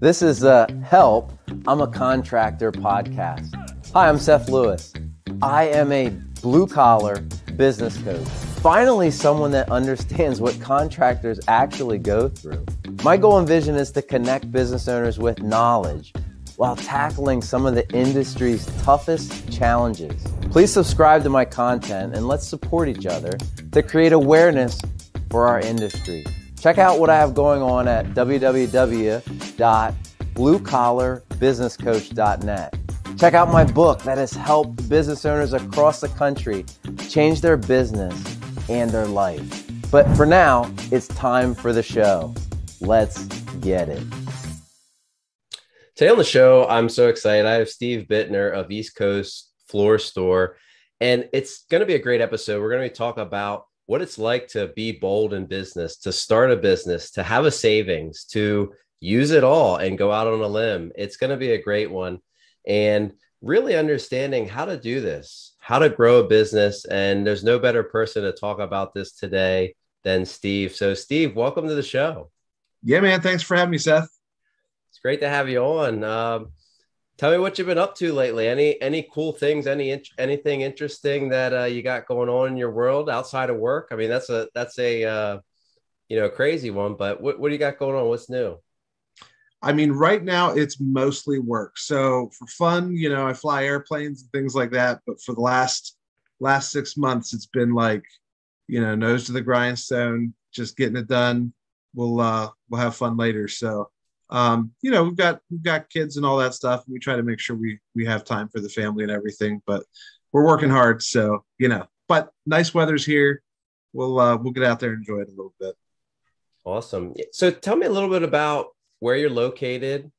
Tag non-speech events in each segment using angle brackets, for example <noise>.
This is a Help, I'm a Contractor podcast. Hi, I'm Seth Lewis. I am a blue collar business coach. Finally, someone that understands what contractors actually go through. My goal and vision is to connect business owners with knowledge while tackling some of the industry's toughest challenges. Please subscribe to my content and let's support each other to create awareness for our industry. Check out what I have going on at www.bluecollarbusinesscoach.net. Check out my book that has helped business owners across the country change their business and their life. But for now, it's time for the show. Let's get it. Today on the show, I'm so excited. I have Steve Buettner of East Coast Floor Store, and it's going to be a great episode. We're going to talk about what it's like to be bold in business, to start a business, to have a savings, to use it all and go out on a limb. It's going to be a great one. And really understanding how to do this, how to grow a business. And there's no better person to talk about this today than Steve. So, Steve, welcome to the show. Yeah, man. Thanks for having me, Seth. It's great to have you on. Um, tell me what you've been up to lately. Any any cool things? Any anything interesting that uh, you got going on in your world outside of work? I mean, that's a that's a uh, you know crazy one. But what what do you got going on? What's new? I mean, right now it's mostly work. So for fun, you know, I fly airplanes and things like that. But for the last last six months, it's been like, you know, nose to the grindstone, just getting it done. We'll uh we'll have fun later. So um, you know, we've got we've got kids and all that stuff. And we try to make sure we we have time for the family and everything. But we're working hard, so you know. But nice weather's here. We'll uh, we'll get out there and enjoy it a little bit. Awesome. So tell me a little bit about where you're located,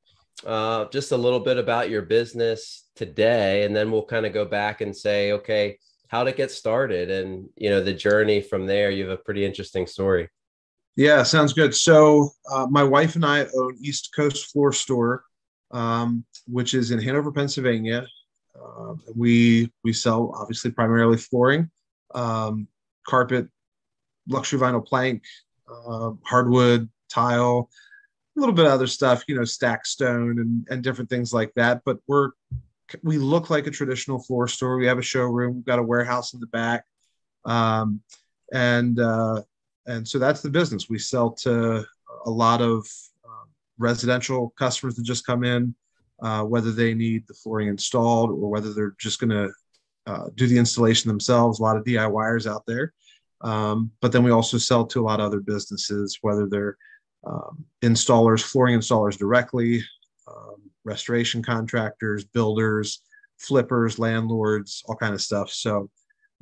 uh, just a little bit about your business today, and then we'll kind of go back and say, okay, how to get started, and you know the journey from there. You have a pretty interesting story. Yeah, sounds good. So, uh, my wife and I own East Coast Floor Store, um, which is in Hanover, Pennsylvania. Uh, we we sell obviously primarily flooring, um, carpet, luxury vinyl plank, uh, hardwood, tile, a little bit of other stuff, you know, stack stone and and different things like that. But we're we look like a traditional floor store. We have a showroom. We've got a warehouse in the back, um, and uh, and so that's the business. We sell to a lot of um, residential customers that just come in, uh, whether they need the flooring installed or whether they're just going to uh, do the installation themselves. A lot of DIYers out there. Um, but then we also sell to a lot of other businesses, whether they're um, installers, flooring installers directly, um, restoration contractors, builders, flippers, landlords, all kind of stuff. So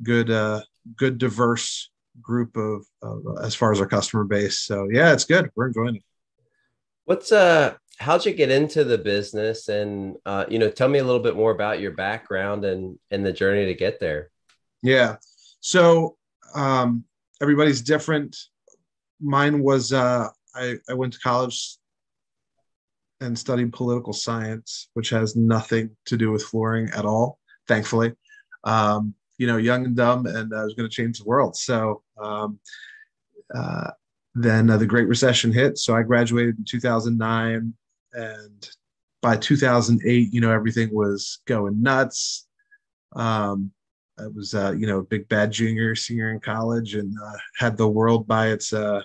good, uh, good diverse group of, of uh, as far as our customer base. So yeah, it's good. We're enjoying it. What's uh how'd you get into the business and uh you know tell me a little bit more about your background and and the journey to get there. Yeah. So um everybody's different. Mine was uh I, I went to college and studied political science, which has nothing to do with flooring at all, thankfully. Um, you know, young and dumb, and I was going to change the world. So um, uh, then uh, the Great Recession hit. So I graduated in 2009, and by 2008, you know, everything was going nuts. Um, I was, uh, you know, big bad junior, senior in college, and uh, had the world by its uh,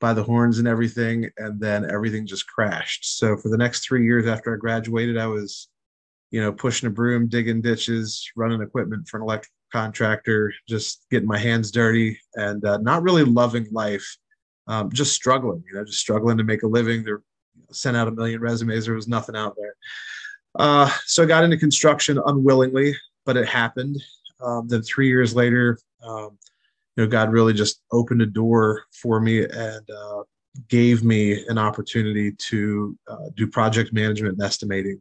by the horns and everything, and then everything just crashed. So for the next three years after I graduated, I was you know, pushing a broom, digging ditches, running equipment for an electric contractor, just getting my hands dirty and uh, not really loving life, um, just struggling, you know, just struggling to make a living. There, sent out a million resumes, there was nothing out there. Uh, so I got into construction unwillingly, but it happened. Um, then three years later, um, you know, God really just opened a door for me and uh, gave me an opportunity to uh, do project management and estimating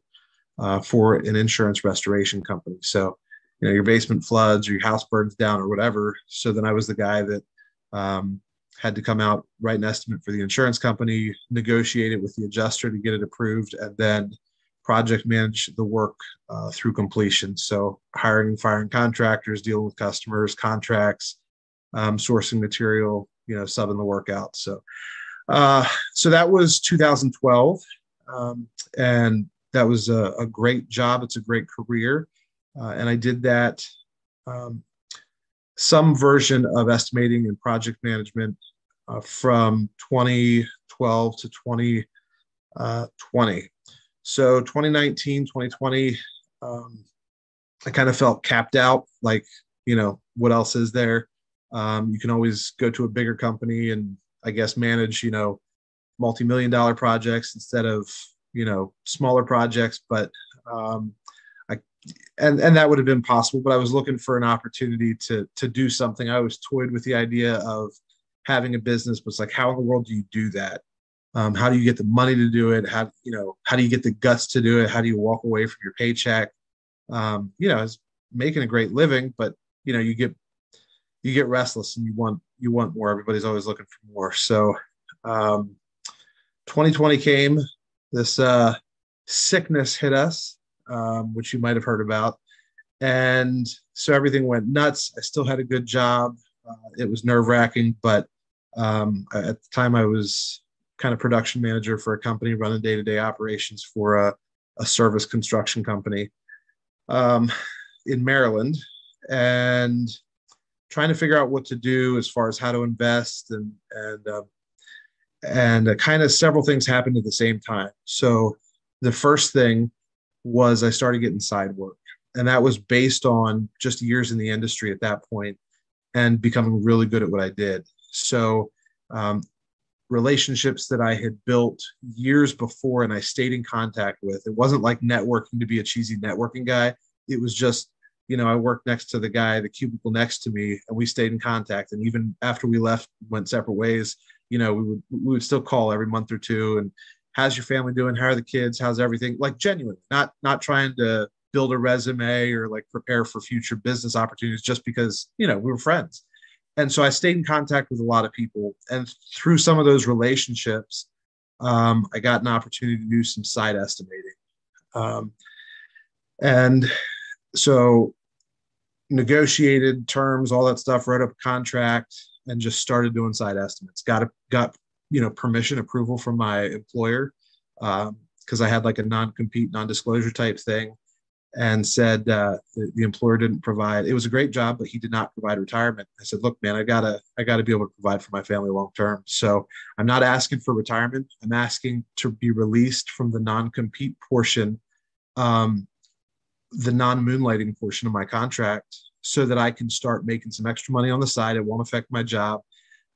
uh, for an insurance restoration company. So, you know, your basement floods or your house burns down or whatever. So then I was the guy that um, had to come out, write an estimate for the insurance company, negotiate it with the adjuster to get it approved, and then project manage the work uh, through completion. So hiring and firing contractors, dealing with customers, contracts, um, sourcing material, you know, subbing the work out. So, uh, so that was 2012. um, and that was a, a, great job. It's a great career, uh, and I did that. Um, some version of estimating and project management uh, from 2012 to 2020. Uh, so 2019, 2020, um, I kind of felt capped out. Like, you know, what else is there? Um, you can always go to a bigger company and I guess manage, you know, multi-million dollar projects instead of, you know, smaller projects. But um, I, and and that would have been possible. But I was looking for an opportunity to to do something. I was toyed with the idea of having a business, but it's like, how in the world do you do that? Um, how do you get the money to do it? How you know? How do you get the guts to do it? How do you walk away from your paycheck? Um, you know, it's making a great living, but you know, you get you get restless and you want you want more. Everybody's always looking for more. So, um, 2020 came. This uh, sickness hit us, um, which you might have heard about, and so everything went nuts. I still had a good job. Uh, it was nerve wracking, but um, at the time I was kind of production manager for a company running day to day operations for a, a, service construction company um, in Maryland, and trying to figure out what to do as far as how to invest and and uh, and uh, kind of several things happened at the same time. So the first thing was I started getting side work, and that was based on just years in the industry at that point and becoming really good at what I did. So um, relationships that I had built years before and I stayed in contact with. It wasn't like networking to be a cheesy networking guy. It was just you know, I worked next to the guy, the cubicle next to me, and we stayed in contact. And even after we left, went separate ways, you know, we would we would still call every month or two. And how's your family doing? How are the kids? How's everything? Like genuine, not not trying to build a resume or like prepare for future business opportunities just because you know we were friends. And so I stayed in contact with a lot of people, and through some of those relationships, um, I got an opportunity to do some side estimating. Um, and so negotiated terms, all that stuff, wrote up a contract, and just started doing side estimates. Got a, got you know permission approval from my employer because um, I had like a non-compete, non-disclosure type thing, and said uh, the, the, employer didn't provide. It was a great job, but he did not provide retirement. I said, look, man, I gotta I gotta be able to provide for my family long term. So I'm not asking for retirement. I'm asking to be released from the non-compete portion. Um, the non-moonlighting portion of my contract so that I can start making some extra money on the side. It won't affect my job.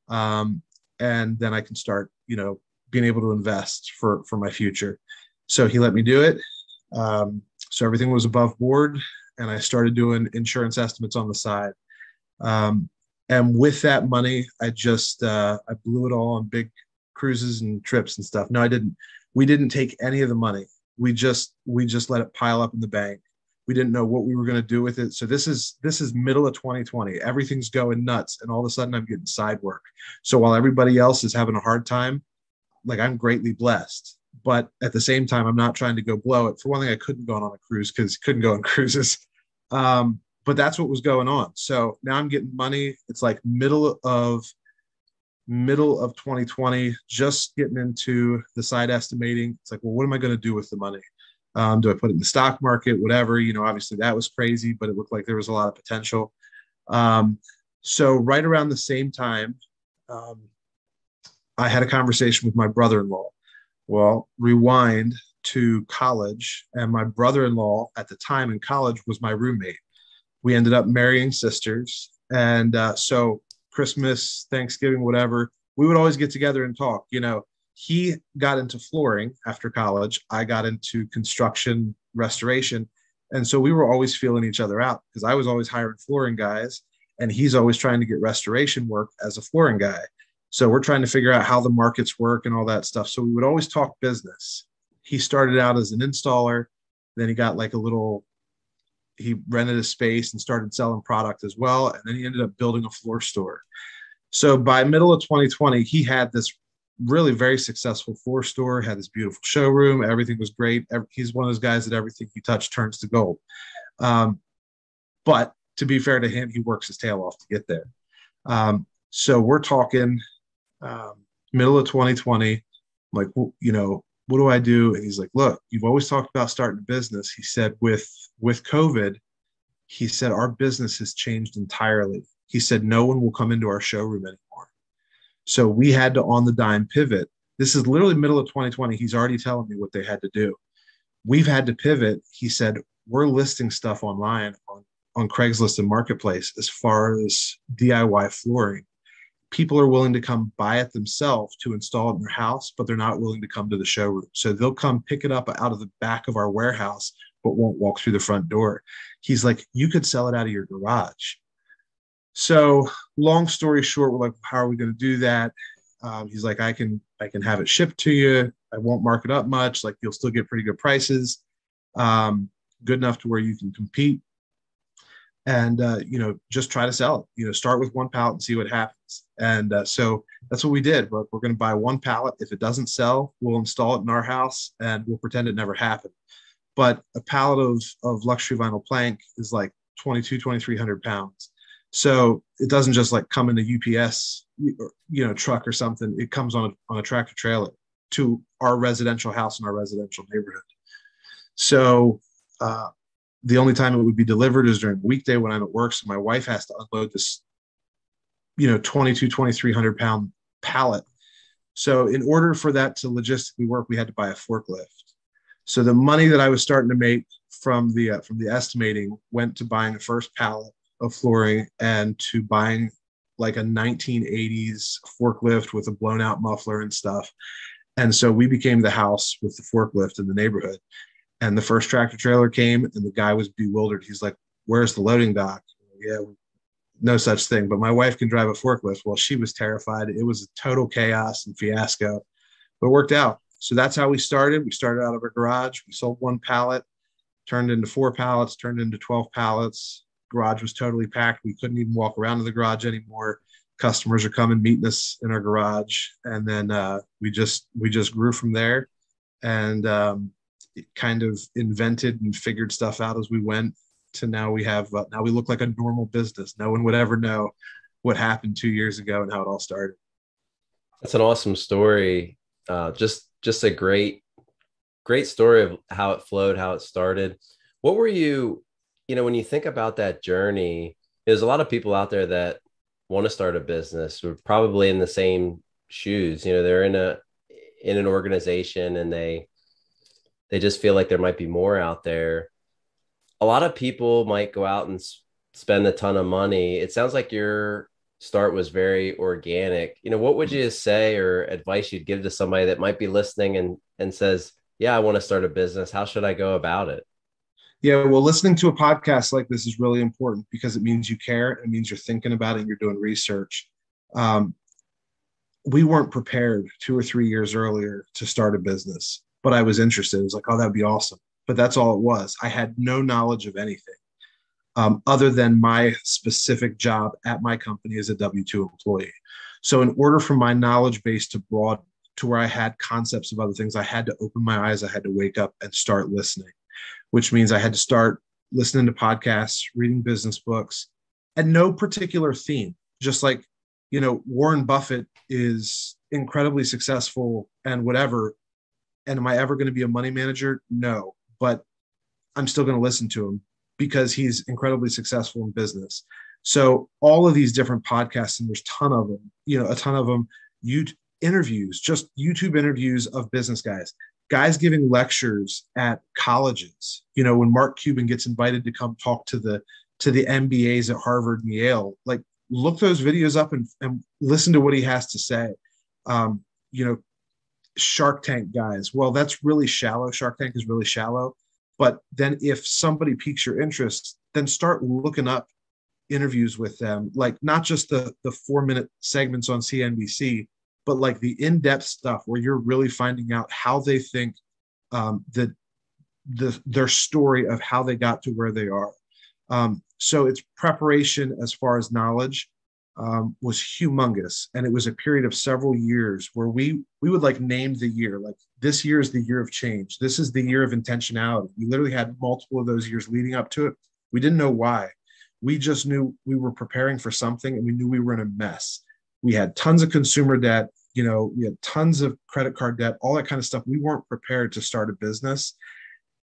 Um, and then I can start, you know, being able to invest for, for my future. So he let me do it. Um, so everything was above board and I started doing insurance estimates on the side. Um, and with that money, I just, uh, I blew it all on big cruises and trips and stuff. No, I didn't. We didn't take any of the money. We just, we just let it pile up in the bank we didn't know what we were going to do with it. So this is this is middle of 2020 everything's going nuts and all of a sudden i'm getting side work. So while everybody else is having a hard time like i'm greatly blessed. But at the same time i'm not trying to go blow it. For one thing i couldn't go on a cruise because couldn't go on <laughs> cruises. Um, but that's what was going on. So now i'm getting money. It's like middle of middle of 2020 just getting into the side estimating. It's like well what am i going to do with the money um, do I put it in the stock market? Whatever. You know, obviously that was crazy, but it looked like there was a lot of potential. Um, so right around the same time, um, I had a conversation with my brother-in-law. Well, rewind to college, and my brother-in-law at the time in college was my roommate. We ended up marrying sisters, and uh, so Christmas, Thanksgiving, whatever, we would always get together and talk. You know, he got into flooring after college. I got into construction restoration. And so we were always feeling each other out because I was always hiring flooring guys and he's always trying to get restoration work as a flooring guy. So we're trying to figure out how the markets work and all that stuff. So we would always talk business. He started out as an installer, then he got like a little he rented a space and started selling product as well and then he ended up building a floor store. So by middle of 2020, he had this really very successful floor store, had this beautiful showroom. Everything was great. He's one of those guys that everything he touched turns to gold. Um, but to be fair to him, he works his tail off to get there. Um, so we're talking um, middle of 2020, like, you know, what do I do? And he's like, look, you've always talked about starting a business. He said, with with COVID, he said our business has changed entirely. He said no one will come into our showroom anymore. So we had to on the dime pivot. This is literally middle of 2020. He's already telling me what they had to do. We've had to pivot. He said, we're listing stuff online on, on Craigslist and Marketplace as far as DIY flooring people are willing to come buy it themselves to install it in their house, but they're not willing to come to the showroom. So they'll come pick it up out of the back of our warehouse, but won't walk through the front door. He's like, you could sell it out of your garage. So long story short, we're like, how are we going to do that? Um, he's like, I can, I can have it shipped to you. I won't mark it up much. Like you'll still get pretty good prices, um, good enough to where you can compete. And uh, you know just try to sell it. You know start with one pallet and see what happens. And uh, so that's what we did. We're, we're going to buy one pallet. If it doesn't sell we'll install it in our house and we'll pretend it never happened. But a pallet of, of luxury vinyl plank is like 22 2300 pounds so it doesn't just like come in a ups you know truck or something it comes on a, on a tractor trailer to our residential house in our residential neighborhood so uh, the only time it would be delivered is during weekday when I'm at work. So my wife has to unload this, you know, 22, 2300 pound pallet. So in order for that to logistically work, we had to buy a forklift. So the money that I was starting to make from the uh, from the estimating went to buying the first pallet of flooring and to buying like a 1980s forklift with a blown out muffler and stuff. And so we became the house with the forklift in the neighborhood. And the first tractor trailer came, and the guy was bewildered. He's like, "Where's the loading dock?" Yeah, no such thing. But my wife can drive a forklift. Well, she was terrified. It was a total chaos and fiasco, but it worked out. So that's how we started. We started out of a garage. We sold one pallet, turned into four pallets, turned into 12 pallets. Garage was totally packed. We couldn't even walk around to the garage anymore. Customers are coming, meeting us in our garage, and then uh, we just we just grew from there. And um, kind of invented and figured stuff out as we went to now we have uh, now we look like a normal business no one would ever know what happened two years ago and how it all started that's an awesome story uh, just just a great great story of how it flowed how it started what were you you know when you think about that journey there's a lot of people out there that want to start a business we're probably in the same shoes you know they're in a in an organization and they they just feel like there might be more out there. A lot of people might go out and spend a ton of money. It sounds like your start was very organic. You know, what would you say or advice you'd give to somebody that might be listening and and says, "Yeah, I want to start a business. How should I go about it?" Yeah, well, listening to a podcast like this is really important because it means you care. It means you're thinking about it. And you're doing research. Um, we weren't prepared two or three years earlier to start a business but I was interested. It was like, oh, that'd be awesome. But that's all it was. I had no knowledge of anything um, other than my specific job at my company as a W 2 employee. So, in order for my knowledge base to broaden to where I had concepts of other things, I had to open my eyes. I had to wake up and start listening, which means I had to start listening to podcasts, reading business books, and no particular theme. Just like, you know, Warren Buffett is incredibly successful and whatever and am I ever going to be a money manager? No, but I'm still going to listen to him because he's incredibly successful in business. So all of these different podcasts, and there's ton of them, you know, a ton of them, you interviews, just YouTube interviews of business guys, guys giving lectures at colleges. You know, when Mark Cuban gets invited to come talk to the to the MBAs at Harvard and Yale, like look those videos up and, and listen to what he has to say. Um, you know, Shark Tank guys. Well, that's really shallow. Shark Tank is really shallow. But then if somebody piques your interest, then start looking up interviews with them, like not just the the four minute segments on CNBC, but like the in depth stuff where you're really finding out how they think, um, the the their story of how they got to where they are. Um, so it's preparation as far as knowledge, um, was humongous. And it was a period of several years where we we would like name the year like this year is the year of change. This is the year of intentionality. We literally had multiple of those years leading up to it. We didn't know why. We just knew we were preparing for something and we knew we were in a mess we had tons of consumer debt you know, we had tons of credit card debt, all that kind of stuff. We weren't prepared to start a business.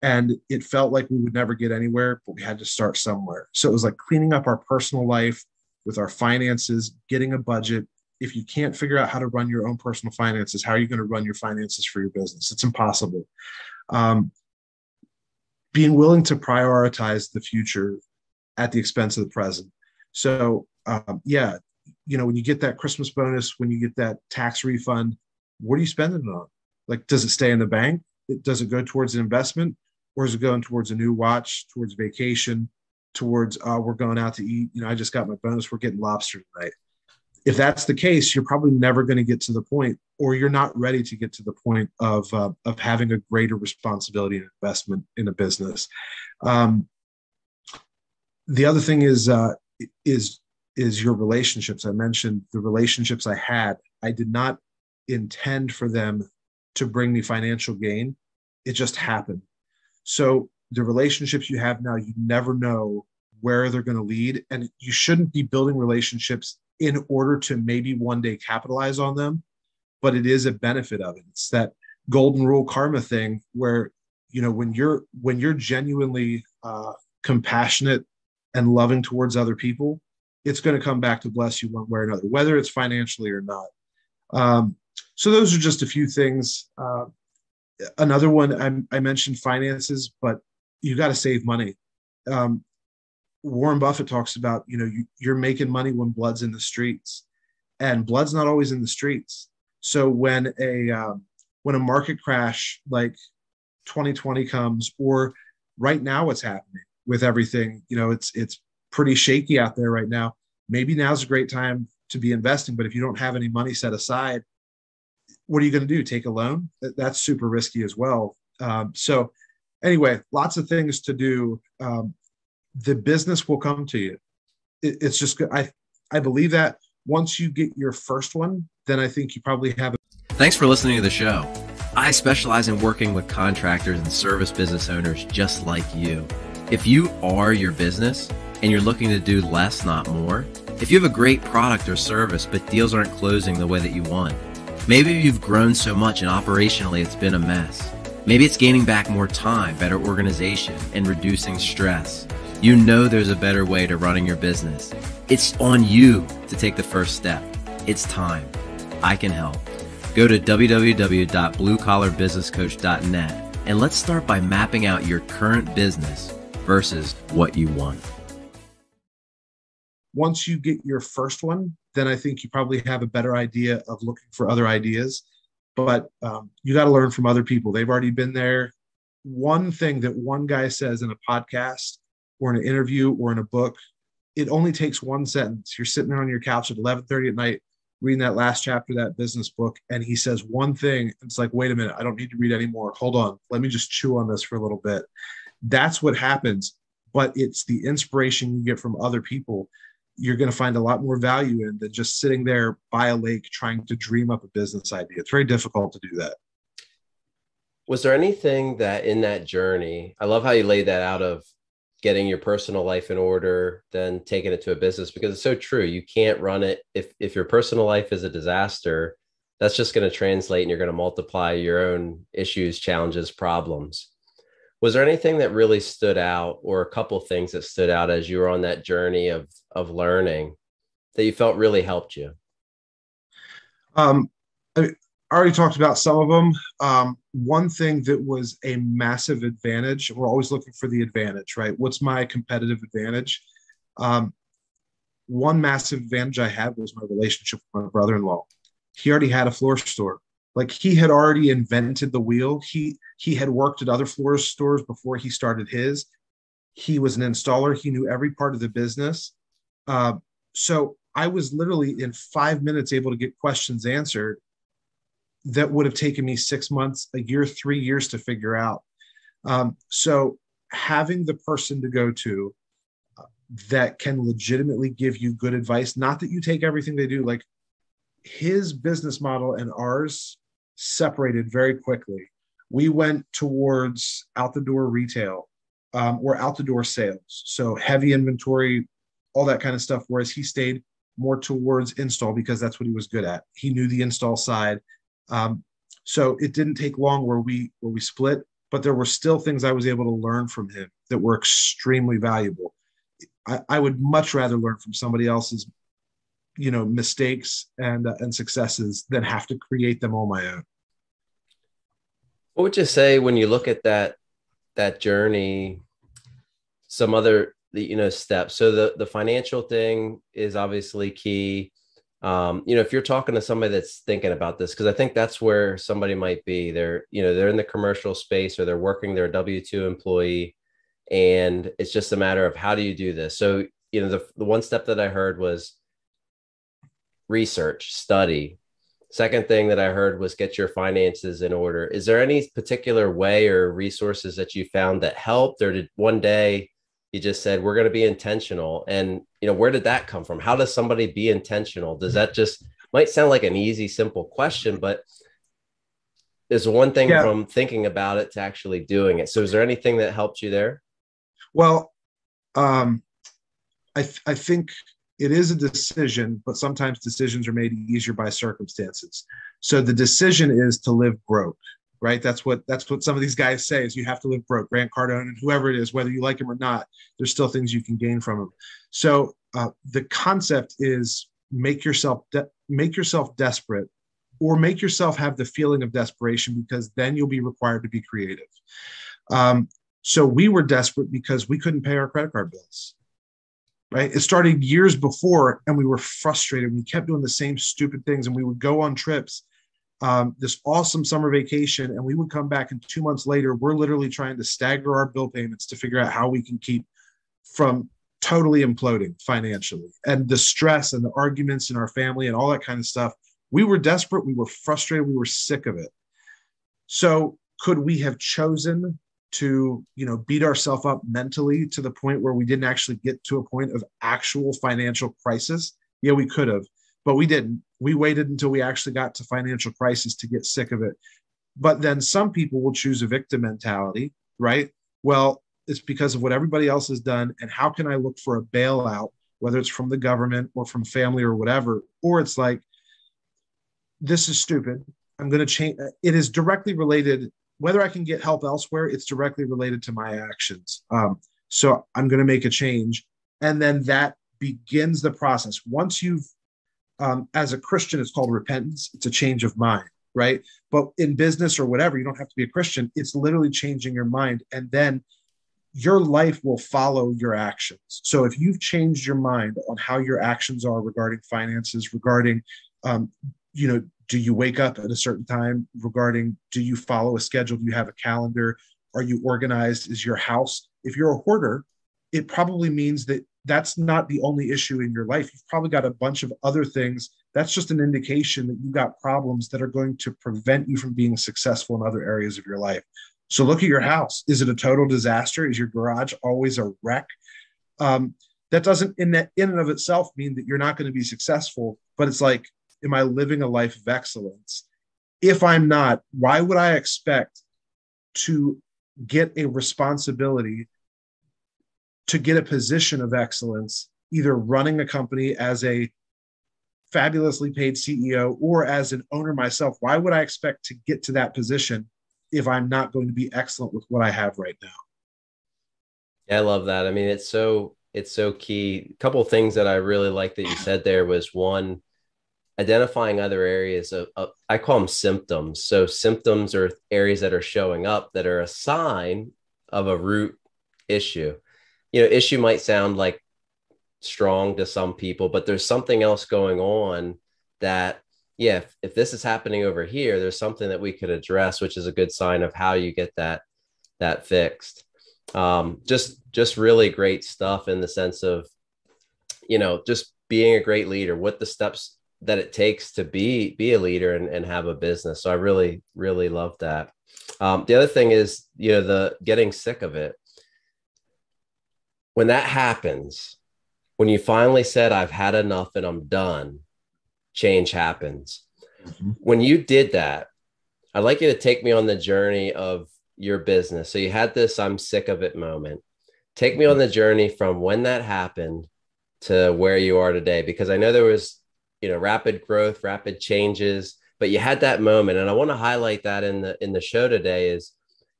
And it felt like we would never get anywhere, but we had to start somewhere. So it was like cleaning up our personal life with our finances, getting a budget. If you can't figure out how to run your own personal finances, how are you going to run your finances for your business? It's impossible. Um, being willing to prioritize the future at the expense of the present. So, um, yeah, you know, when you get that Christmas bonus, when you get that tax refund, what are you spending it on? Like, does it stay in the bank? It does it go towards an investment? Or is it going towards a new watch, towards vacation, towards uh, we're going out to eat? You know, I just got my bonus, we're getting lobster tonight. If that's the case, you're probably never going to get to the point, or you're not ready to get to the point of uh, of having a greater responsibility and investment in a business. Um, the other thing is uh, is is your relationships. I mentioned the relationships I had. I did not intend for them to bring me financial gain. It just happened. So the relationships you have now, you never know where they're going to lead. And you shouldn't be building relationships in order to maybe one day capitalize on them, but it is a benefit of it. It's that golden rule karma thing where, you know, when you're when you're genuinely uh, compassionate and loving towards other people, it's going to come back to bless you one way or another, whether it's financially or not. Um, so those are just a few things. Uh, another one I, I, mentioned finances, but you got to save money. Um, Warren Buffett talks about, you know, you, you're making money when blood's in the streets, and blood's not always in the streets. So when a um, when a market crash like 2020 comes, or right now what's happening with everything, you know, it's it's pretty shaky out there right now. Maybe now's a great time to be investing, but if you don't have any money set aside, what are you going to do? Take a loan? That's super risky as well. Um, so, anyway, lots of things to do. Um, the business will come to you. It, it's just I I believe that once you get your first one, then I think you probably have. A- Thanks for listening to the show. I specialize in working with contractors and service business owners just like you. If you are your business and you're looking to do less, not more, if you have a great product or service but deals aren't closing the way that you want, maybe you've grown so much and operationally it's been a mess. Maybe it's gaining back more time, better organization, and reducing stress. You know there's a better way to running your business. It's on you to take the first step. It's time. I can help. Go to www.bluecollarbusinesscoach.net and let's start by mapping out your current business versus what you want once you get your first one, then I think you probably have a better idea of looking for other ideas. But um, you got to learn from other people. They've already been there. One thing that one guy says in a podcast or in an interview or in a book, it only takes one sentence. You're sitting there on your couch at 11:30 at night reading that last chapter of that business book, and he says one thing. It's like, wait a minute, I don't need to read anymore. Hold on, let me just chew on this for a little bit. That's what happens. But it's the inspiration you get from other people you're going to find a lot more value in than just sitting there by a lake trying to dream up a business idea. It's very difficult to do that. Was there anything that in that journey, I love how you laid that out of getting your personal life in order, then taking it to a business because it's so true. You can't run it if if your personal life is a disaster, that's just going to translate and you're going to multiply your own issues, challenges, problems was there anything that really stood out or a couple things that stood out as you were on that journey of of learning that you felt really helped you? Um, I already talked about some of them um, one thing that was a massive advantage we're always looking for the advantage right? What's my competitive advantage? Um, one massive advantage i had was my relationship with my brother-in-law. He already had a floor store like he had already invented the wheel. He he had worked at other florist stores before he started his. He was an installer. He knew every part of the business. Uh, so i was literally in five minutes able to get questions answered that would have taken me six months a year three years to figure out. Um, so having the person to go to uh, that can legitimately give you good advice not that you take everything they do like his business model and ours separated very quickly. We went towards out the door retail um, or out the door sales. So heavy inventory, all that kind of stuff. Whereas he stayed more towards install because that's what he was good at. He knew the install side. Um, so it didn't take long where we where we split, but there were still things I was able to learn from him that were extremely valuable. I, I would much rather learn from somebody else's, you know, mistakes and uh, and successes than have to create them on my own. What would you say when you look at that that journey? Some other you know steps. So the the financial thing is obviously key. Um, you know, if you're talking to somebody that's thinking about this, because I think that's where somebody might be. They're you know they're in the commercial space or they're working their W two employee, and it's just a matter of how do you do this. So you know the the one step that I heard was research, study, Second thing that I heard was get your finances in order. Is there any particular way or resources that you found that helped, or did one day you just said we're going to be intentional? And you know, where did that come from? How does somebody be intentional? Does that just might sound like an easy, simple question, but there's one thing yeah. from thinking about it to actually doing it. So, is there anything that helped you there? Well, um, I th- I think it is a decision, but sometimes decisions are made easier by circumstances. So the decision is to live broke, right? That's what that's what some of these guys say is you have to live broke. Grant Cardone and whoever it is, whether you like him or not, there's still things you can gain from him. So uh, the concept is make yourself de- make yourself desperate, or make yourself have the feeling of desperation because then you'll be required to be creative. Um, so we were desperate because we couldn't pay our credit card bills right? It started years before, and we were frustrated. We kept doing the same stupid things, and we would go on trips, um, this awesome summer vacation, and we would come back, and two months later, we're literally trying to stagger our bill payments to figure out how we can keep from totally imploding financially. And the stress and the arguments in our family and all that kind of stuff. We were desperate. We were frustrated. We were sick of it. So, could we have chosen to you know beat ourselves up mentally to the point where we didn't actually get to a point of actual financial crisis. Yeah we could have but we didn't. We waited until we actually got to financial crisis to get sick of it. But then some people will choose a victim mentality right? Well it's because of what everybody else has done and how can i look for a bailout whether it's from the government or from family or whatever? Or it's like this is stupid. I'm going to change it is directly related whether I can get help elsewhere, it's directly related to my actions. Um, so I'm going to make a change. And then that begins the process. Once you've, um, as a Christian, it's called repentance, it's a change of mind, right? But in business or whatever, you don't have to be a Christian. It's literally changing your mind. And then your life will follow your actions. So if you've changed your mind on how your actions are regarding finances, regarding, um, you know, do you wake up at a certain time regarding do you follow a schedule? Do you have a calendar? Are you organized? Is your house if you're a hoarder it probably means that that's not the only issue in your life. You've probably got a bunch of other things. That's just an indication that you've got problems that are going to prevent you from being successful in other areas of your life. So look at your house. Is it a total disaster? Is your garage always a wreck? Um, that doesn't in that in and of itself mean that you're not going to be successful but it's like am I living a life of excellence? If I'm not, why would I expect to get a responsibility to get a position of excellence, either running a company as a fabulously paid CEO or as an owner myself? Why would I expect to get to that position if I'm not going to be excellent with what I have right now? Yeah, I love that. I mean, it's so it's so key. A couple things that I really like that you said there was one, identifying other areas of, of, I call them symptoms. So symptoms are areas that are showing up that are a sign of a root issue. You know, issue might sound like strong to some people, but there's something else going on that yeah, if, if this is happening over here, there's something that we could address, which is a good sign of how you get that that fixed. Um, just just really great stuff in the sense of, you know, just being a great leader, what the steps that it takes to be be a leader and, and have a business. So I really, really love that. Um, the other thing is, you know, the getting sick of it. When that happens, when you finally said, I've had enough and I'm done, change happens. Mm-hmm. When you did that, I'd like you to take me on the journey of your business. So you had this I'm sick of it moment. Take me on the journey from when that happened to where you are today? Because I know there was, you know, rapid growth, rapid changes, but you had that moment. And I want to highlight that in the in the show today is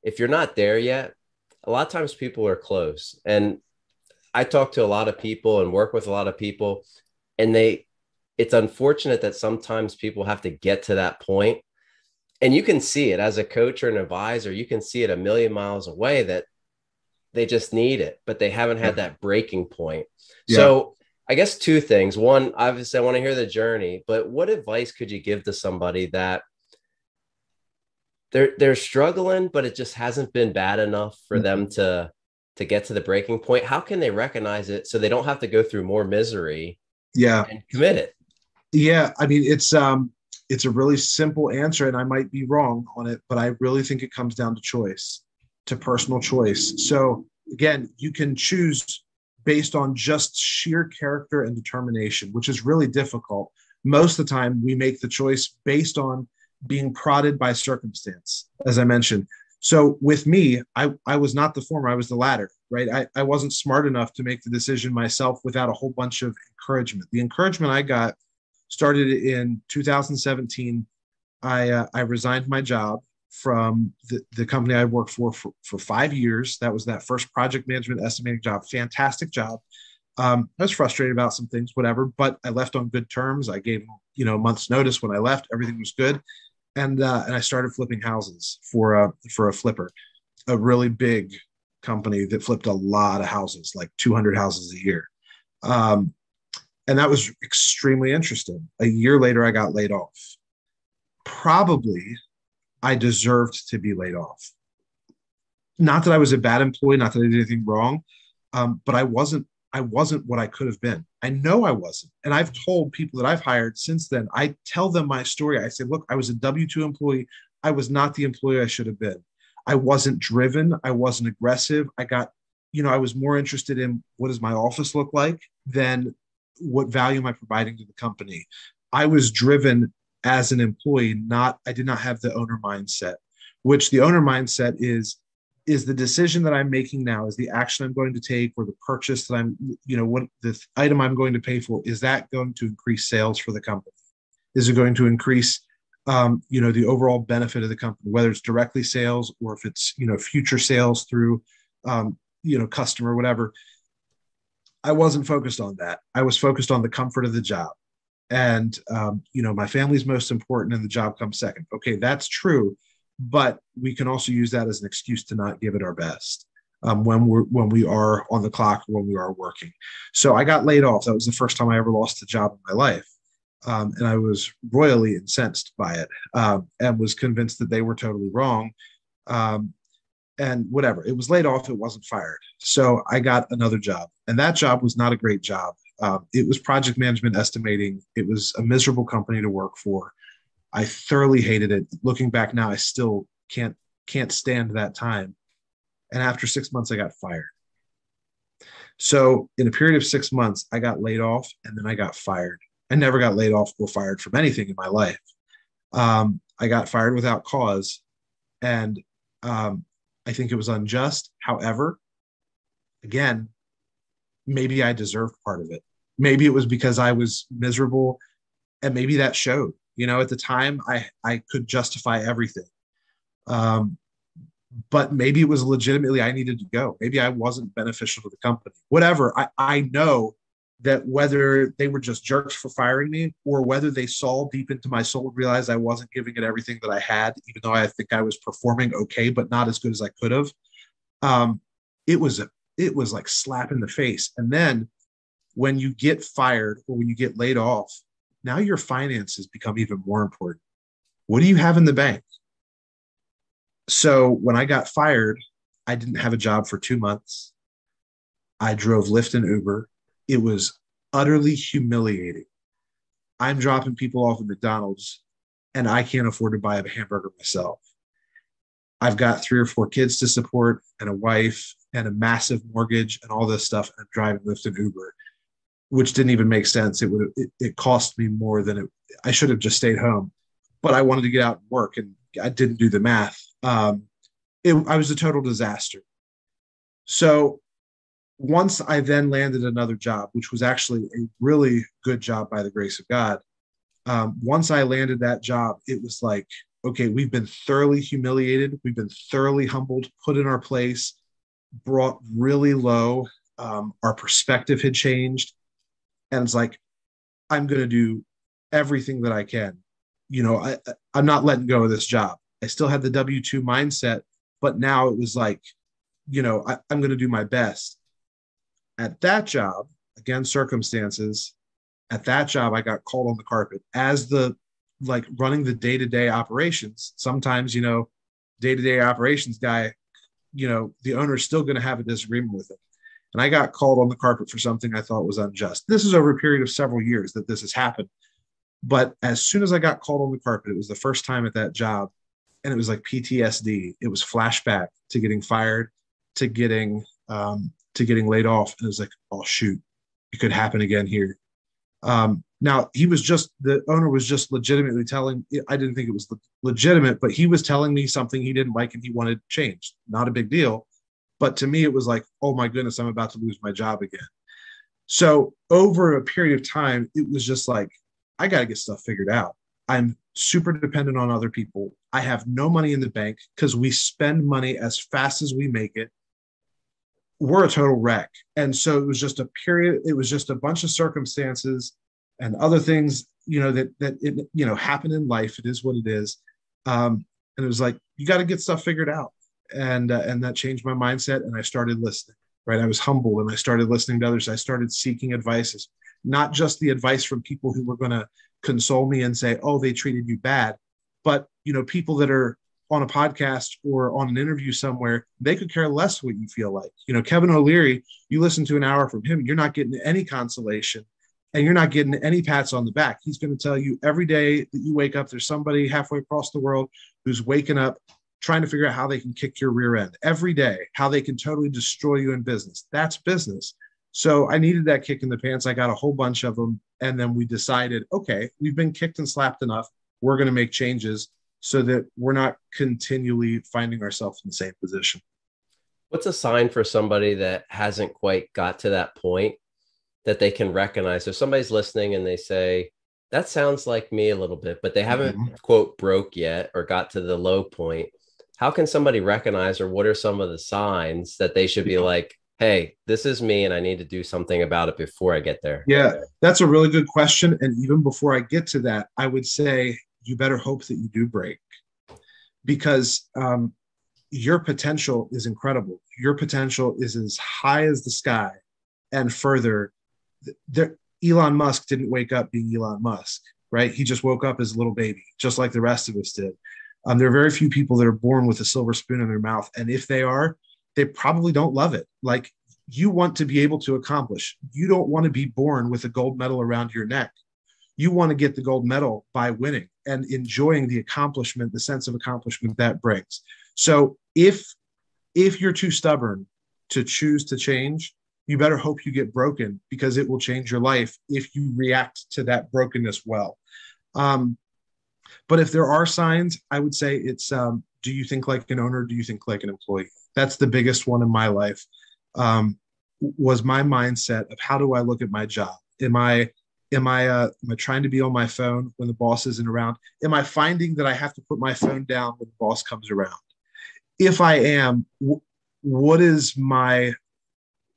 if you're not there yet, a lot of times people are close. And I talk to a lot of people and work with a lot of people, and they it's unfortunate that sometimes people have to get to that point and you can see it as a coach or an advisor you can see it a million miles away that they just need it but they haven't had that breaking point yeah. so i guess two things. One obviously i want to hear the journey but what advice could you give to somebody that they're they're struggling but it just hasn't been bad enough for mm-hmm. them to to get to the breaking point? How can they recognize it so they don't have to go through more misery yeah. and commit it? Yeah i mean it's um it's a really simple answer and i might be wrong on it but i really think it comes down to choice to personal choice. So again you can choose based on just sheer character and determination which is really difficult. Most of the time we make the choice based on being prodded by circumstance as i mentioned. So with me i, I was not the former i was the latter right? I, I wasn't smart enough to make the decision myself without a whole bunch of encouragement. The encouragement i got started in 2017. I, uh, I resigned my job from the, the company I worked for, for for five years. That was that first project management estimating job. Fantastic job. Um, I was frustrated about some things, whatever, but I left on good terms. I gave you know a month's notice when I left. Everything was good, and uh, and I started flipping houses for a for a flipper, a really big company that flipped a lot of houses, like 200 houses a year. Um, and that was extremely interesting. A year later, I got laid off. Probably I deserved to be laid off. Not that I was a bad employee, not that I did anything wrong, um, but I wasn't. I wasn't what I could have been. I know I wasn't, and I've told people that I've hired since then. I tell them my story. I say, "Look, I was a W two employee. I was not the employee I should have been. I wasn't driven. I wasn't aggressive. I got, you know, I was more interested in what does my office look like than what value am I providing to the company? I was driven as an employee, not I did not have the owner mindset, which the owner mindset is is the decision that I'm making now, is the action I'm going to take or the purchase that I'm, you know, what the item I'm going to pay for, is that going to increase sales for the company? Is it going to increase um, you know, the overall benefit of the company, whether it's directly sales or if it's, you know, future sales through um, you know, customer, whatever. I wasn't focused on that. I was focused on the comfort of the job. And, um, you know, my family's most important and the job comes second. Okay, that's true. But we can also use that as an excuse to not give it our best um, when we're when we are on the clock when we are working. So I got laid off. That was the first time I ever lost a job in my life. Um, and I was royally incensed by it um, and was convinced that they were totally wrong. Um, and whatever. It was laid off. It wasn't fired. So I got another job, and that job was not a great job. Um, it was project management estimating. It was a miserable company to work for. I thoroughly hated it. Looking back now, I still can't can't stand that time. And after six months, I got fired. So in a period of six months, I got laid off, and then I got fired. I never got laid off or fired from anything in my life. Um, I got fired without cause, and um, I think it was unjust. However, again, maybe I deserved part of it. Maybe it was because I was miserable and maybe that showed. You know, at the time I I could justify everything. Um, but maybe it was legitimately I needed to go. Maybe I wasn't beneficial to the company. Whatever. I, I know that whether they were just jerks for firing me or whether they saw deep into my soul realized I wasn't giving it everything that I had, even though I think I was performing okay, but not as good as I could have. Um, it was a, it was like slap in the face. And then when you get fired or when you get laid off, now your finances become even more important. What do you have in the bank? So when I got fired, I didn't have a job for two months. I drove Lyft and Uber it was utterly humiliating. I'm dropping people off at McDonald's and I can't afford to buy a hamburger myself. I've got three or four kids to support and a wife and a massive mortgage and all this stuff. And I'm driving Lyft and Uber, which didn't even make sense. It would it, it cost me more than it. I should have just stayed home, but I wanted to get out and work, and I didn't do the math. Um, it, I was a total disaster. So once I then landed another job, which was actually a really good job by the grace of God, um, once I landed that job, it was like, okay, we've been thoroughly humiliated, we've been thoroughly humbled, put in our place, brought really low. Um, our perspective had changed. And it's like, I'm going to do everything that I can. You know, I, I'm not letting go of this job. I still had the W 2 mindset, but now it was like, you know, I, I'm going to do my best. At that job, again, circumstances, at that job, I got called on the carpet as the like running the day to day operations. Sometimes, you know, day to day operations guy, you know, the owner is still going to have a disagreement with him. And I got called on the carpet for something I thought was unjust. This is over a period of several years that this has happened. But as soon as I got called on the carpet, it was the first time at that job. And it was like PTSD. It was flashback to getting fired, to getting um, to getting laid off. And it was like, oh shoot, it could happen again here. Um, now he was just the owner was just legitimately telling. I didn't think it was legitimate, but he was telling me something he didn't like and he wanted changed. Not a big deal, but to me it was like, oh my goodness, I'm about to lose my job again. So over a period of time, it was just like I got to get stuff figured out. I'm super dependent on other people. I have no money in the bank because we spend money as fast as we make it we're a total wreck. And so it was just a period, it was just a bunch of circumstances and other things, you know, that that it, you know, happen in life. It is what it is. Um, and it was like, you got to get stuff figured out. And uh, and that changed my mindset. And I started listening, right? I was humble and I started listening to others. I started seeking advices, not just the advice from people who were going to console me and say, oh, they treated you bad, but you know, people that are on a podcast or on an interview somewhere, they could care less what you feel like. You know, Kevin O'Leary, you listen to an hour from him, you're not getting any consolation and you're not getting any pats on the back. He's going to tell you every day that you wake up, there's somebody halfway across the world who's waking up trying to figure out how they can kick your rear end every day, how they can totally destroy you in business. That's business. So I needed that kick in the pants. I got a whole bunch of them. And then we decided, okay, we've been kicked and slapped enough. We're going to make changes so that we're not continually finding ourselves in the same position. What's a sign for somebody that hasn't quite got to that point that they can recognize? So somebody's listening and they say, that sounds like me a little bit, but they haven't mm-hmm. quote broke yet or got to the low point. How can somebody recognize, or what are some of the signs that they should be like, hey, this is me and I need to do something about it before I get there? Yeah, that's a really good question. And even before I get to that, I would say you better hope that you do break because um, your potential is incredible. Your potential is as high as the sky and further. There, Elon Musk didn't wake up being Elon Musk, right? He just woke up as a little baby, just like the rest of us did. Um, there are very few people that are born with a silver spoon in their mouth. And if they are, they probably don't love it. Like you want to be able to accomplish. You don't want to be born with a gold medal around your neck you want to get the gold medal by winning and enjoying the accomplishment the sense of accomplishment that brings so if if you're too stubborn to choose to change you better hope you get broken because it will change your life if you react to that brokenness well um, but if there are signs i would say it's um, do you think like an owner do you think like an employee that's the biggest one in my life um, was my mindset of how do i look at my job am i Am I uh, am I trying to be on my phone when the boss isn't around? Am I finding that I have to put my phone down when the boss comes around? If I am, w- what is my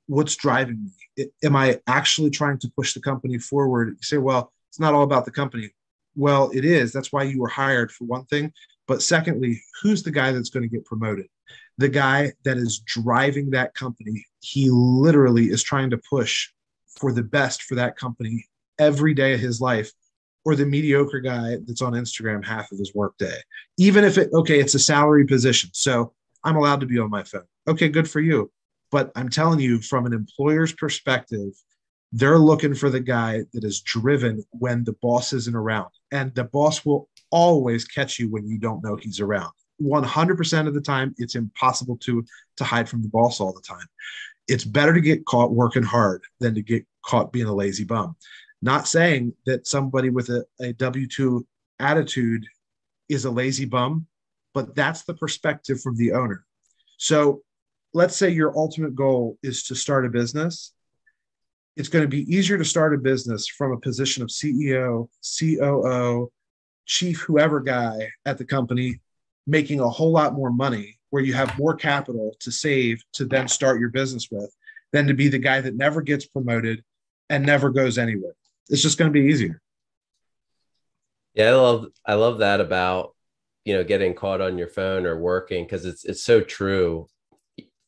what's driving me? Am I actually trying to push the company forward? You say, well, it's not all about the company. Well, it is. That's why you were hired for one thing. But secondly, who's the guy that's going to get promoted? The guy that is driving that company. He literally is trying to push for the best for that company every day of his life or the mediocre guy that's on Instagram half of his workday. Even if it okay, it's a salary position. So I'm allowed to be on my phone. Okay, good for you. But I'm telling you, from an employer's perspective, they're looking for the guy that is driven when the boss isn't around. And the boss will always catch you when you don't know he's around. 100% of the time, it's impossible to, to hide from the boss all the time. It's better to get caught working hard than to get caught being a lazy bum. Not saying that somebody with a, a W 2 attitude is a lazy bum, but that's the perspective from the owner. So let's say your ultimate goal is to start a business it's going to be easier to start a business from a position of ceo coo chief whoever guy at the company making a whole lot more money where you have more capital to save to then start your business with than to be the guy that never gets promoted and never goes anywhere. It's just going to be easier. Yeah i love i love that about you know getting caught on your phone or working because it's it's so true.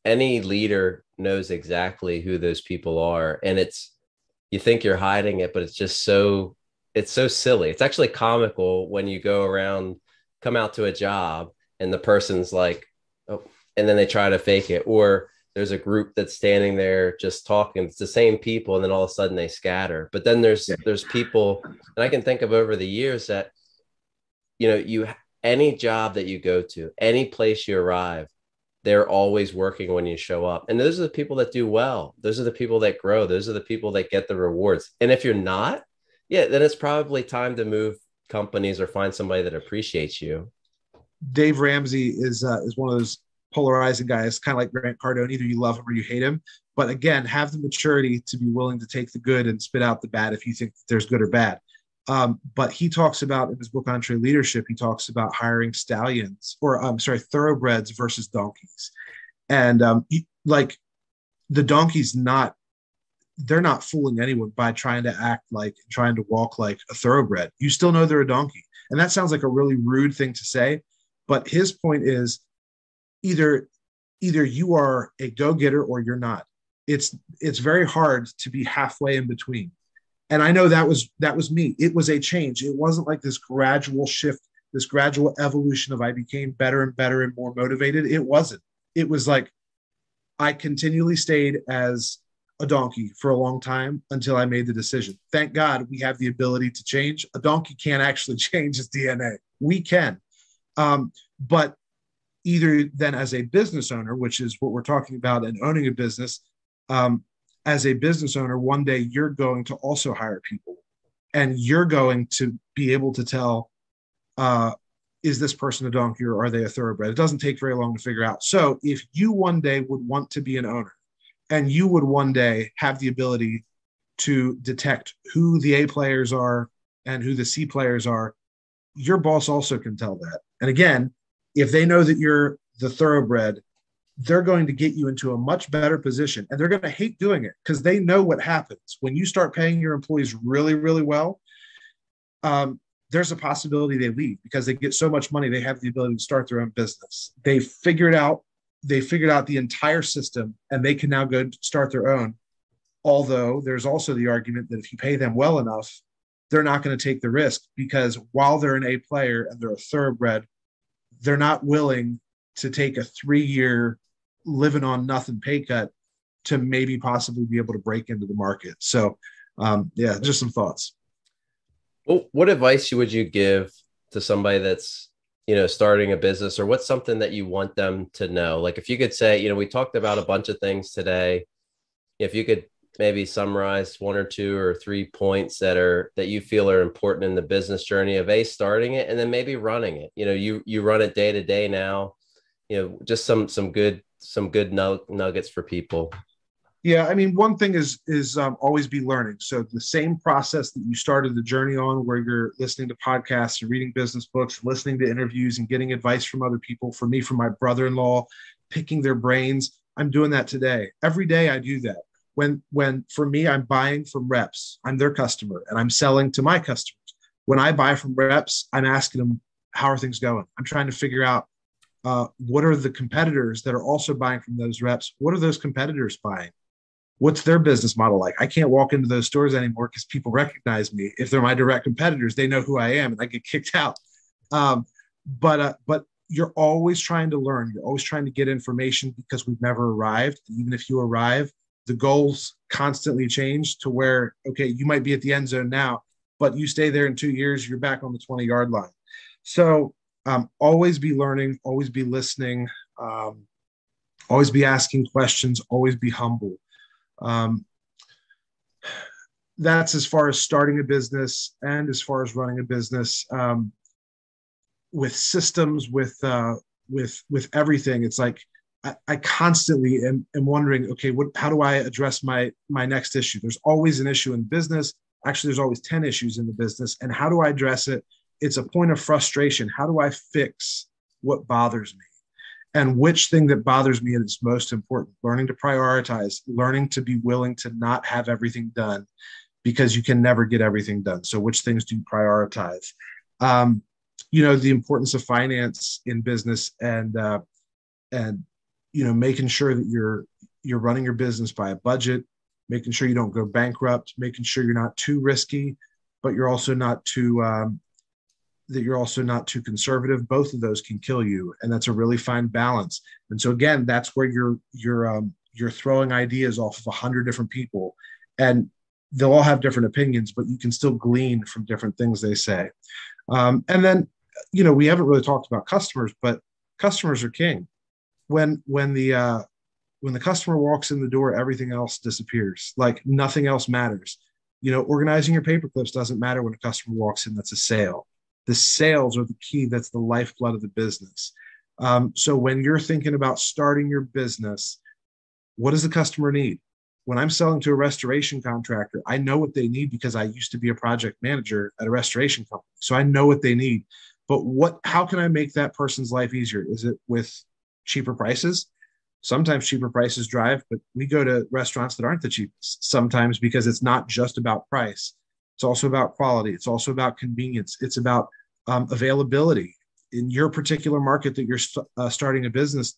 Any leader knows exactly who those people are and it's you think you're hiding it but it's just so it's so silly. It's actually comical when you go around come out to a job and the person's like oh and then they try to fake it or there's a group that's standing there just talking. It's the same people and then all of a sudden they scatter. But then there's yeah. there's people and i can think of over the years that you know you any job that you go to any place you arrive they're always working when you show up. And those are the people that do well. Those are the people that grow. Those are the people that get the rewards. And if you're not, yeah, then it's probably time to move companies or find somebody that appreciates you. Dave Ramsey is uh, is one of those polarizing guys, kind of like Grant Cardone. Either you love him or you hate him. But again, have the maturity to be willing to take the good and spit out the bad if you think there's good or bad. Um, but he talks about in his book EntreLeadership, he talks about hiring stallions or I'm sorry, thoroughbreds versus donkeys. And um, he, like the donkey's not, they're not fooling anyone by trying to act like, trying to walk like a thoroughbred. You still know they're a donkey. And that sounds like a really rude thing to say. But his point is either either you are a go-getter or you're not. It's it's very hard to be halfway in between and i know that was that was me. It was a change. It wasn't like this gradual shift this gradual evolution of i became better and better and more motivated. It wasn't. It was like i continually stayed as a donkey for a long time until i made the decision. Thank god we have the ability to change. A donkey can't actually <laughs> change its dna we can. Um, but either then as a business owner which is what we're talking about and owning a business um, as a business owner, one day you're going to also hire people and you're going to be able to tell, uh, is this person a donkey or are they a thoroughbred? It doesn't take very long to figure out. So if you one day would want to be an owner and you would one day have the ability to detect who the A players are and who the C players are, your boss also can tell that. And again, if they know that you're the thoroughbred they're going to get you into a much better position and they're going to hate doing it because they know what happens. When you start paying your employees really really well um, there's a possibility they leave because they get so much money they have the ability to start their own business. They figured out they figured out the entire system and they can now go start their own. Although there's also the argument that if you pay them well enough they're not going to take the risk because while they're an a player and they're a thoroughbred they're not willing to take a three year living on nothing pay cut to maybe possibly be able to break into the market. So, um, yeah, just some thoughts. Well, what advice would you give to somebody that's you know starting a business, or what's something that you want them to know? Like, if you could say, you know, we talked about a bunch of things today. If you could maybe summarize one or two or three points that are that you feel are important in the business journey of a starting it and then maybe running it you know you you run it day to day now you know just some some good some good nuggets for people. Yeah i mean one thing is is um, always be learning. So the same process that you started the journey on where you're listening to podcasts and reading business books listening to interviews and getting advice from other people for me from my brother-in-law picking their brains i'm doing that today. Every day i do that. When when for me i'm buying from reps. I'm their customer and i'm selling to my customers. When i buy from reps i'm asking them how are things going? I'm trying to figure out uh, what are the competitors that are also buying from those reps? What are those competitors buying? What's their business model like? I can't walk into those stores anymore because people recognize me. If they're my direct competitors, they know who I am, and I get kicked out. Um, but uh, but you're always trying to learn. You're always trying to get information because we've never arrived. Even if you arrive, the goals constantly change to where okay, you might be at the end zone now, but you stay there in two years, you're back on the 20 yard line. So um, always be learning, always be listening, um, always be asking questions, always be humble. Um, that's as far as starting a business and as far as running a business um, with systems, with uh, with with everything. It's like I, I constantly am, am wondering, okay, what how do I address my my next issue? There's always an issue in business. Actually, there's always 10 issues in the business. And how do I address it? It's a point of frustration. How do I fix what bothers me? and which thing that bothers me is most important learning to prioritize learning to be willing to not have everything done because you can never get everything done so which things do you prioritize um, you know the importance of finance in business and uh, and you know making sure that you're you're running your business by a budget making sure you don't go bankrupt making sure you're not too risky but you're also not too um, that you're also not too conservative both of those can kill you and that's a really fine balance. And so again that's where you're you're um, you're throwing ideas off of a hundred different people and they'll all have different opinions but you can still glean from different things they say. Um, and then you know we haven't really talked about customers but customers are king. When when the uh, when the customer walks in the door everything else disappears. Like nothing else matters. You know organizing your paper clips doesn't matter when a customer walks in that's a sale the sales are the key that's the lifeblood of the business. Um, so when you're thinking about starting your business what does the customer need? When i'm selling to a restoration contractor i know what they need because i used to be a project manager at a restoration company. So i know what they need. But what how can i make that person's life easier? Is it with cheaper prices? Sometimes cheaper prices drive but we go to restaurants that aren't the cheapest. Sometimes because it's not just about price it's also about quality. It's also about convenience. It's about um, availability. In your particular market that you're st- uh, starting a business,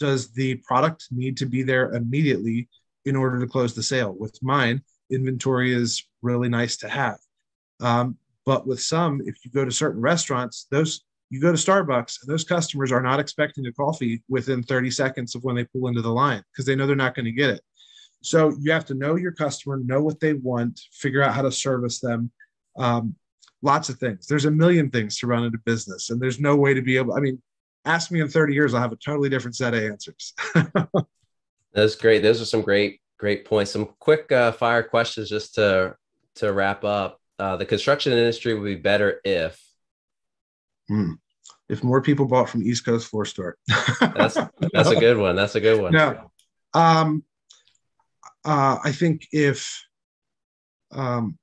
does the product need to be there immediately in order to close the sale? With mine, inventory is really nice to have. Um, but with some, if you go to certain restaurants, those you go to Starbucks and those customers are not expecting a coffee within 30 seconds of when they pull into the line because they know they're not going to get it. So you have to know your customer, know what they want, figure out how to service them. Um, lots of things. There's a million things to run a business, and there's no way to be able. I mean, ask me in 30 years, I'll have a totally different set of answers. <laughs> That's great. Those are some great, great points. Some quick uh, fire questions just to to wrap up. Uh, the construction industry would be better if. Hmm. If more people bought from East Coast Floor Store. that's <laughs> that's a good one. That's a good one. No, um, uh, I think if um,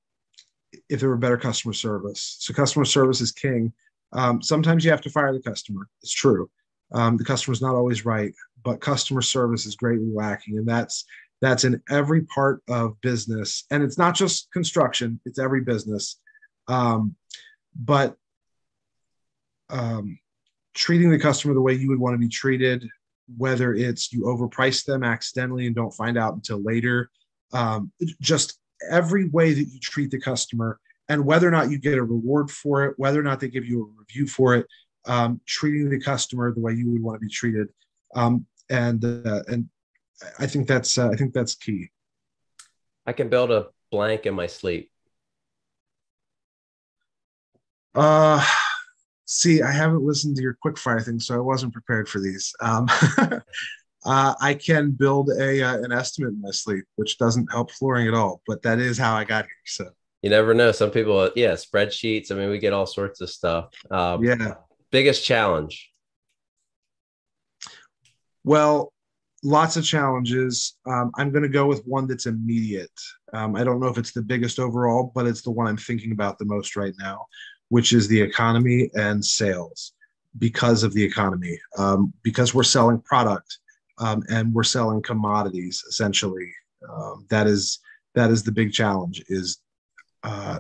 if there were better customer service, so customer service is king. Um, sometimes you have to fire the customer. It's true. Um, the customer's not always right, but customer service is greatly lacking, and that's that's in every part of business, and it's not just construction; it's every business. Um, but um, treating the customer the way you would want to be treated whether it's you overprice them accidentally and don't find out until later. Um, just every way that you treat the customer and whether or not you get a reward for it, whether or not they give you a review for it, um, treating the customer the way you would want to be treated. Um, and uh, and I think that's uh, I think that's key. I can build a blank in my sleep. Uh See, I haven't listened to your quickfire thing, so I wasn't prepared for these. Um, <laughs> uh, I can build a uh, an estimate in my sleep, which doesn't help flooring at all, but that is how I got here. So you never know. Some people, yeah, spreadsheets. I mean, we get all sorts of stuff. Um, yeah. Biggest challenge. Well, lots of challenges. Um, I'm going to go with one that's immediate. Um, I don't know if it's the biggest overall, but it's the one I'm thinking about the most right now, which is the economy and sales because of the economy, um, because we're selling product um, and we're selling commodities essentially. Um, that is that is the big challenge. Is uh,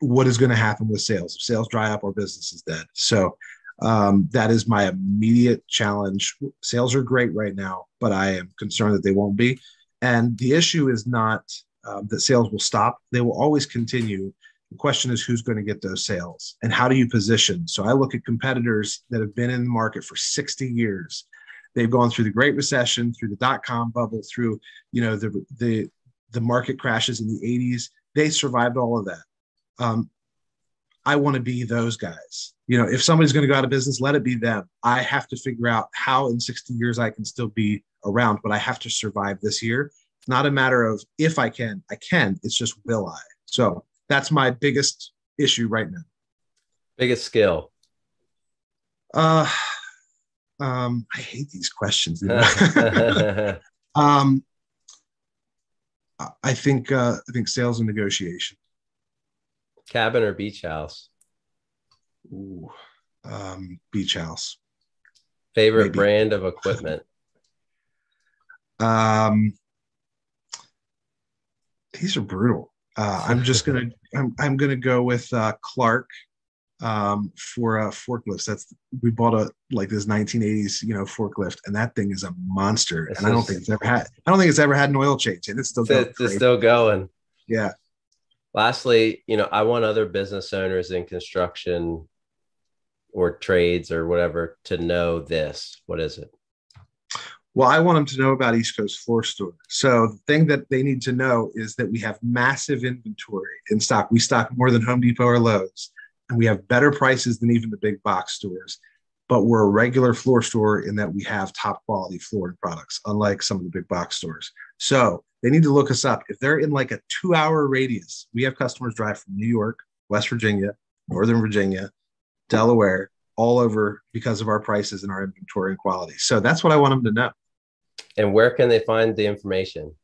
what is going to happen with sales? If sales dry up, our business is dead. So um, that is my immediate challenge. Sales are great right now, but I am concerned that they won't be. And the issue is not um, that sales will stop; they will always continue the question is who's going to get those sales and how do you position? So I look at competitors that have been in the market for 60 years. They've gone through the Great Recession, through the dot com bubble, through you know the the the market crashes in the 80s. They survived all of that. Um, I want to be those guys. You know, if somebody's going to go out of business, let it be them. I have to figure out how in 60 years I can still be around, but I have to survive this year. It's not a matter of if I can, I can. It's just will I. So that's my biggest issue right now. Biggest skill. Uh, Um, I hate these questions. <laughs> <laughs> um, I think uh, I think sales and negotiation. Cabin or beach house? Ooh, um, beach house. Favorite Maybe. brand of equipment? <laughs> um, these are brutal. Uh, I'm just gonna <laughs> I'm I'm gonna go with uh, Clark um, for uh, forklifts. That's we bought a like this 1980s you know forklift, and that thing is a monster. It's and I don't think it's ever had I don't think it's ever had an oil change, and it's still it's, it's still going. Yeah. Lastly, you know, I want other business owners in construction or trades or whatever to know this. What is it? Well, I want them to know about East Coast Floor Store. So the thing that they need to know is that we have massive inventory in stock. We stock more than Home Depot or Lowe's, and we have better prices than even the big box stores. But we're a regular floor store in that we have top quality flooring products, unlike some of the big box stores. So they need to look us up. If they're in like a two hour radius, we have customers drive from New York, West Virginia, Northern Virginia, Delaware, all over because of our prices and our inventory and quality. So that's what I want them to know. And where can they find the information?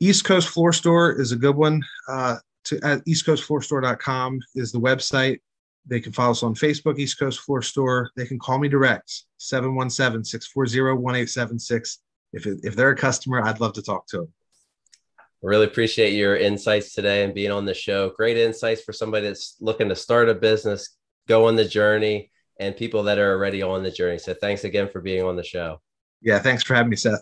East Coast Floor Store is a good one. Uh, to at eastcoastfloorstore.com is the website. They can follow us on Facebook, East Coast Floor Store. They can call me direct, 717-640-1876. If, if they're a customer, I'd love to talk to them. Really appreciate your insights today and being on the show. Great insights for somebody that's looking to start a business, go on the journey, and people that are already on the journey. So thanks again for being on the show. Yeah, thanks for having me, Seth.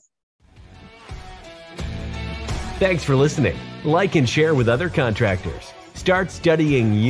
Thanks for listening. Like and share with other contractors. Start studying